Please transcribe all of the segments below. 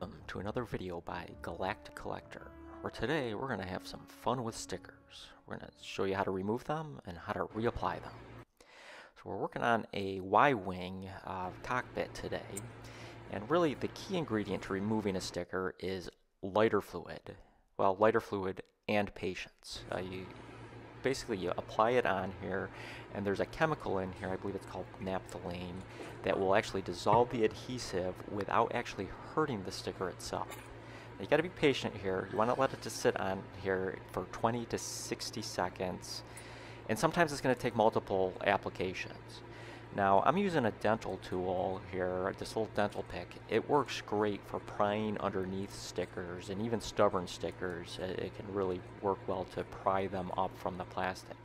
Welcome to another video by Galactic Collector, where today we're going to have some fun with stickers. We're going to show you how to remove them and how to reapply them. So we're working on a Y-Wing uh, cockpit today, and really the key ingredient to removing a sticker is lighter fluid. Well, lighter fluid and patience. Uh, you basically you apply it on here and there's a chemical in here, I believe it's called naphthalene, that will actually dissolve the adhesive without actually hurting the sticker itself. Now you got to be patient here. You want to let it just sit on here for 20 to 60 seconds and sometimes it's going to take multiple applications. Now I'm using a dental tool here, this little dental pick. It works great for prying underneath stickers and even stubborn stickers. It can really work well to pry them up from the plastic.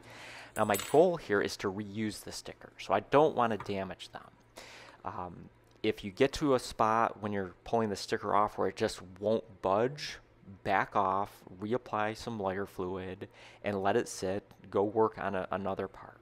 Now my goal here is to reuse the sticker, so I don't want to damage them. Um, if you get to a spot when you're pulling the sticker off where it just won't budge, back off, reapply some lighter fluid, and let it sit. Go work on a, another part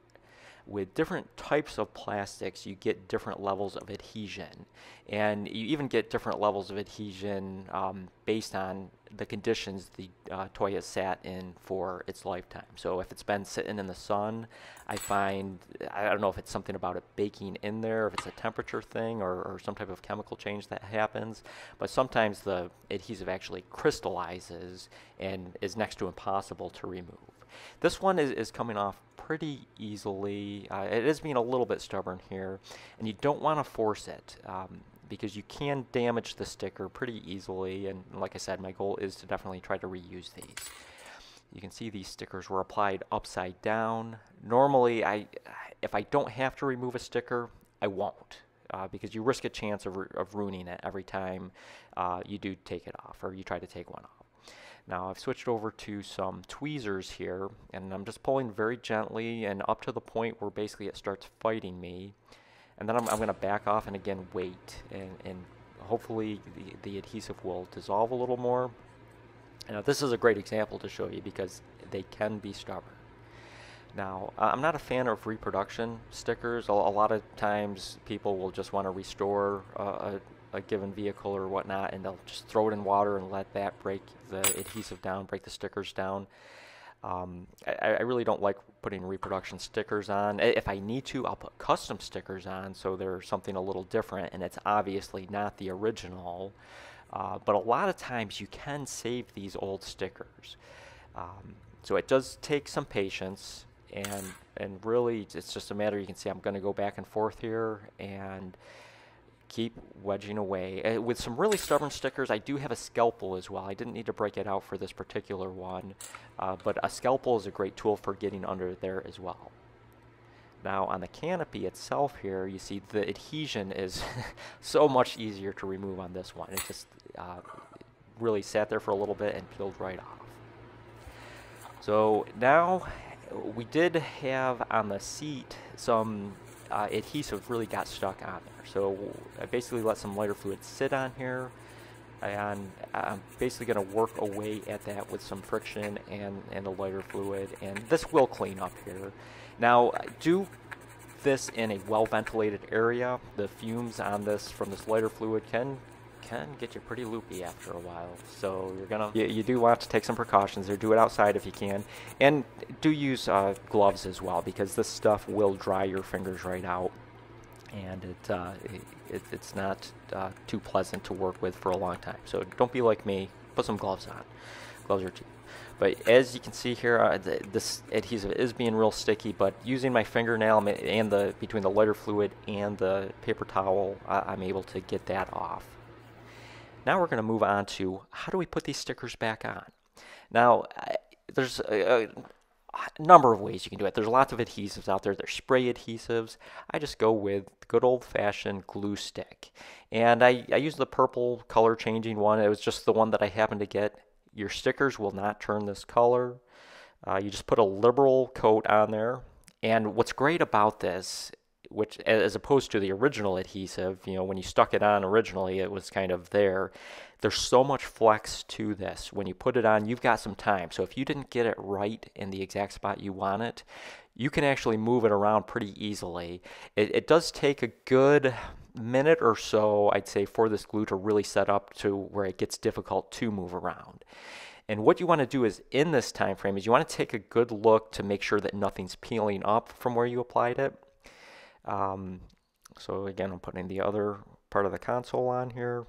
with different types of plastics, you get different levels of adhesion. And you even get different levels of adhesion um, based on the conditions the uh, toy has sat in for its lifetime. So if it's been sitting in the sun, I find, I don't know if it's something about it baking in there, if it's a temperature thing or, or some type of chemical change that happens, but sometimes the adhesive actually crystallizes and is next to impossible to remove. This one is, is coming off pretty easily. Uh, it is being a little bit stubborn here, and you don't want to force it um, because you can damage the sticker pretty easily. And like I said, my goal is to definitely try to reuse these. You can see these stickers were applied upside down. Normally, I, if I don't have to remove a sticker, I won't. Uh, because you risk a chance of, of ruining it every time uh, you do take it off or you try to take one off. Now I've switched over to some tweezers here and I'm just pulling very gently and up to the point where basically it starts fighting me and then I'm, I'm going to back off and again wait and, and hopefully the, the adhesive will dissolve a little more. Now this is a great example to show you because they can be stubborn. Now, I'm not a fan of reproduction stickers. A, lot of times people will just want to restore uh, a, a given vehicle or whatnot, and they'll just throw it in water and let that break the adhesive down, break the stickers down. Um, I, I, really don't like putting reproduction stickers on. If I need to, I'll put custom stickers on so they're something a little different, and it's obviously not the original. Uh, but a lot of times you can save these old stickers. Um, so it does take some patience, and and really it's just a matter. You can see I'm going to go back and forth here, and keep wedging away. Uh, with some really stubborn stickers, I do have a scalpel as well. I didn't need to break it out for this particular one, uh, but a scalpel is a great tool for getting under there as well. Now on the canopy itself here, you see the adhesion is so much easier to remove on this one. It just uh, really sat there for a little bit and peeled right off. So now we did have on the seat some uh, adhesive really got stuck on there. So I basically let some lighter fluid sit on here and I'm basically going to work away at that with some friction and, and a lighter fluid and this will clean up here. Now do this in a well ventilated area. The fumes on this from this lighter fluid can can get you pretty loopy after a while. So you're gonna you, you do want to take some precautions there. Do it outside if you can, and do use uh, gloves as well because this stuff will dry your fingers right out, and it, uh, it it's not uh, too pleasant to work with for a long time. So don't be like me. Put some gloves on. Gloves are cheap. But as you can see here, uh, this adhesive is being real sticky, but using my fingernail and the between the lighter fluid and the paper towel, I'm able to get that off. Now we're going to move on to how do we put these stickers back on. Now, there's a, a, number of ways you can do it. There's lots of adhesives out there. There's spray adhesives. I just go with good old-fashioned glue stick. And I, I use the purple color changing one. It was just the one that I happened to get. Your stickers will not turn this color. Uh, you just put a liberal coat on there. And what's great about this which as opposed to the original adhesive, you know, when you stuck it on originally, it was kind of there. There's so much flex to this. When you put it on, you've got some time. So if you didn't get it right in the exact spot you want it, you can actually move it around pretty easily. It, it does take a good minute or so, I'd say, for this glue to really set up to where it gets difficult to move around. And what you want to do is in this time frame is you want to take a good look to make sure that nothing's peeling up from where you applied it. Um, so again, I'm putting the other part of the console on here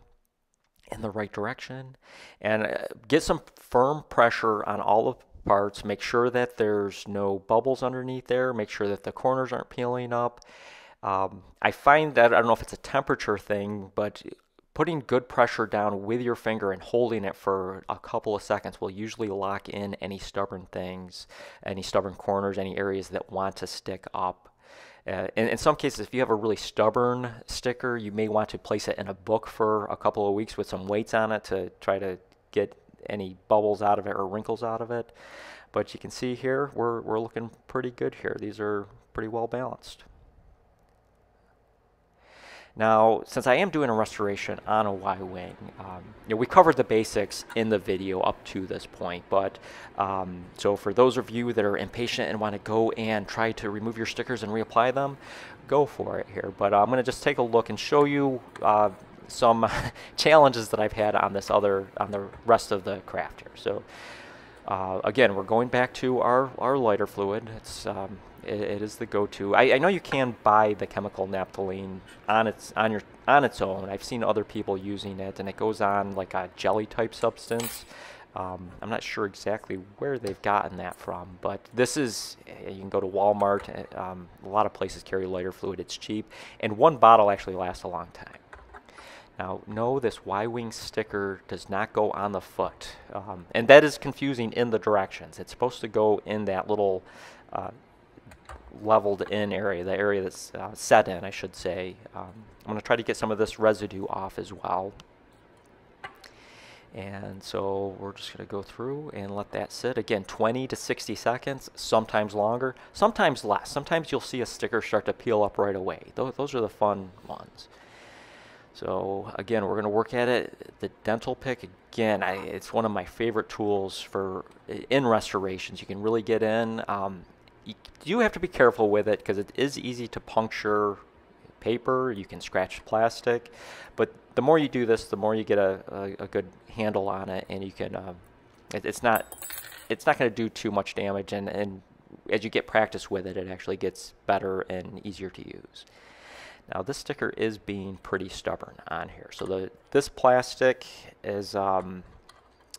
in the right direction and uh, get some firm pressure on all the parts. Make sure that there's no bubbles underneath there. Make sure that the corners aren't peeling up. Um, I find that, I don't know if it's a temperature thing, but putting good pressure down with your finger and holding it for a couple of seconds will usually lock in any stubborn things, any stubborn corners, any areas that want to stick up. Uh, in, in some cases, if you have a really stubborn sticker, you may want to place it in a book for a couple of weeks with some weights on it to try to get any bubbles out of it or wrinkles out of it. But you can see here, we're, we're looking pretty good here. These are pretty well balanced. Now, since I am doing a restoration on a Y-wing, um, you know, we covered the basics in the video up to this point, but um, so for those of you that are impatient and want to go and try to remove your stickers and reapply them, go for it here. But I'm going to just take a look and show you uh, some challenges that I've had on this other, on the rest of the craft here. So uh, again, we're going back to our, our lighter fluid. It's um, it, it is the go-to. I, I, know you can buy the chemical naphthalene on its on your on its own. I've seen other people using it, and it goes on like a jelly type substance. Um, I'm not sure exactly where they've gotten that from, but this is eh, you can go to Walmart. Eh, um, a lot of places carry lighter fluid. It's cheap, and one bottle actually lasts a long time. Now, no, this Y-wing sticker does not go on the foot, um, and that is confusing in the directions. It's supposed to go in that little uh, leveled in area, the area that's uh, set in, I should say. Um, I'm going to try to get some of this residue off as well. And so we're just going to go through and let that sit. Again, 20 to 60 seconds, sometimes longer, sometimes less. Sometimes you'll see a sticker start to peel up right away. Those, those are the fun ones. So again, we're going to work at it. The dental pick, again, I, it's one of my favorite tools for in restorations. You can really get in. Um, you do have to be careful with it because it is easy to puncture paper. You can scratch plastic, but the more you do this, the more you get a, a, a good handle on it, and you can. Um, it, it's not it's not going to do too much damage, and, and as you get practice with it, it actually gets better and easier to use. Now this sticker is being pretty stubborn on here. So the this plastic is um,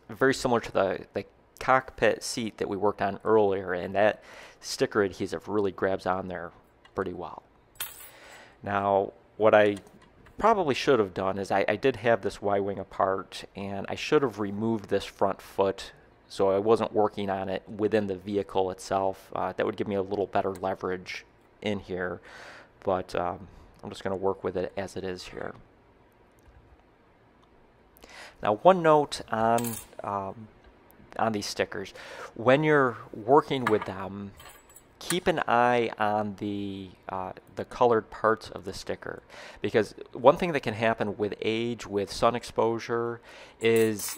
very similar to the, the cockpit seat that we worked on earlier, and that sticker adhesive really grabs on there pretty well. Now, what I probably should have done is I, I did have this Y-wing apart, and I should have removed this front foot so I wasn't working on it within the vehicle itself. Uh, that would give me a little better leverage in here, but um, I'm just going to work with it as it is here. Now, one note on um, on these stickers. When you're working with them, keep an eye on the uh, the colored parts of the sticker because one thing that can happen with age with sun exposure is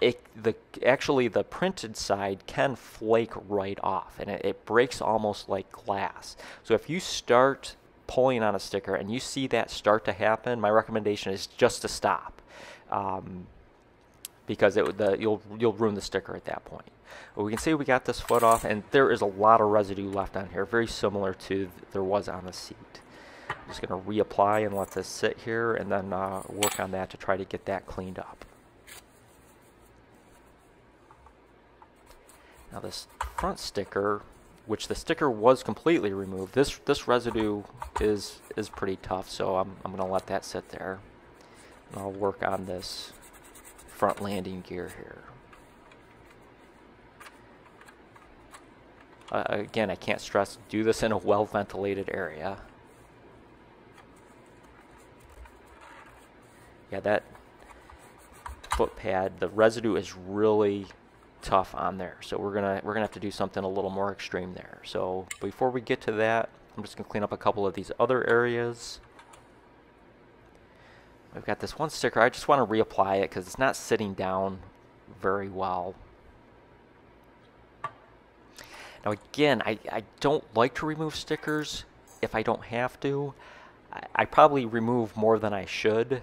it the actually the printed side can flake right off and it, it breaks almost like glass so if you start pulling on a sticker and you see that start to happen my recommendation is just to stop um, because it the, you'll you'll ruin the sticker at that point. But we can see we got this foot off, and there is a lot of residue left on here, very similar to th there was on the seat. I'm just going to reapply and let this sit here, and then uh, work on that to try to get that cleaned up. Now this front sticker, which the sticker was completely removed, this this residue is is pretty tough, so I'm I'm going to let that sit there. And I'll work on this front landing gear here. Uh, again, I can't stress, do this in a well-ventilated area. Yeah, that foot pad, the residue is really tough on there. So we're gonna we're gonna have to do something a little more extreme there. So before we get to that, I'm just gonna clean up a couple of these other areas. We've got this one sticker. I just want to reapply it because it's not sitting down very well. Now again, I, I don't like to remove stickers if I don't have to. I, I probably remove more than I should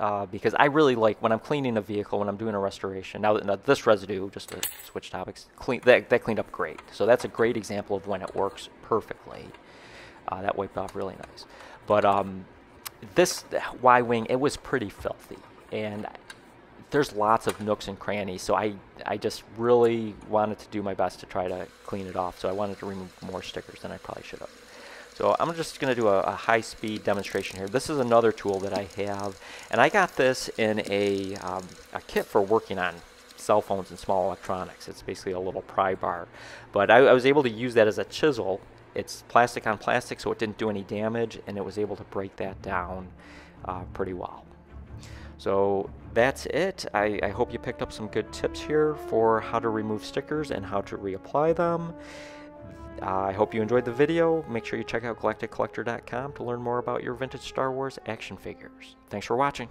uh, because I really like when I'm cleaning a vehicle, when I'm doing a restoration. Now, now this residue, just to switch topics, clean that, that cleaned up great. So that's a great example of when it works perfectly. Uh, that wiped off really nice. But um, this Y-wing, it was pretty filthy, and there's lots of nooks and crannies. So I, I just really wanted to do my best to try to clean it off. So I wanted to remove more stickers than I probably should have. So I'm just going to do a, a high-speed demonstration here. This is another tool that I have, and I got this in a, um, a kit for working on cell phones and small electronics. It's basically a little pry bar. But I, I was able to use that as a chisel. It's plastic on plastic, so it didn't do any damage, and it was able to break that down uh, pretty well. So that's it. I, I, hope you picked up some good tips here for how to remove stickers and how to reapply them. Uh, I hope you enjoyed the video. Make sure you check out galacticcollector.com to learn more about your vintage Star Wars action figures. Thanks for watching.